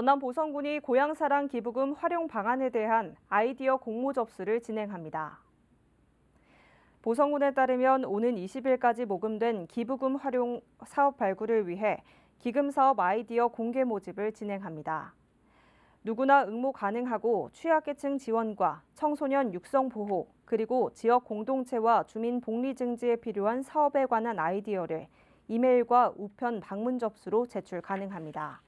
전남 보성군이 고향사랑 기부금 활용 방안에 대한 아이디어 공모 접수를 진행합니다. 보성군에 따르면 오는 20일까지 모금된 기부금 활용 사업 발굴을 위해 기금 사업 아이디어 공개 모집을 진행합니다. 누구나 응모 가능하고 취약계층 지원과 청소년 육성 보호, 그리고 지역 공동체와 주민 복리 증지에 필요한 사업에 관한 아이디어를 이메일과 우편 방문 접수로 제출 가능합니다.